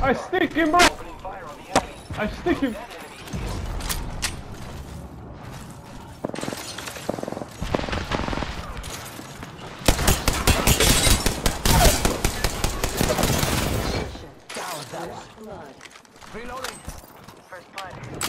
I stick him, bro! I stick him! Reloading. First blood.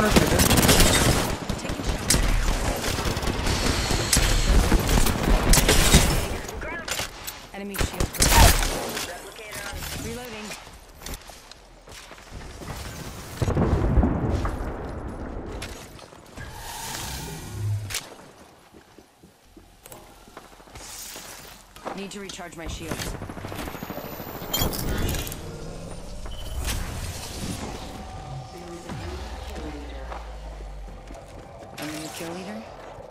disconnected. Eh? Enemy shield. Reloading. Need to recharge my shield. I'm the kill leader?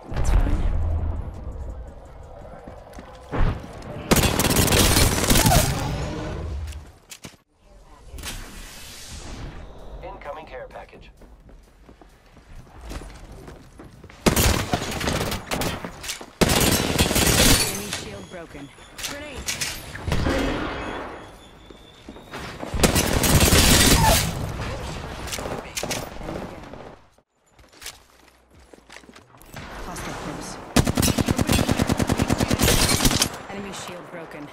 That's fine. Incoming care package. Enemy shield broken. Grenade! shield broken.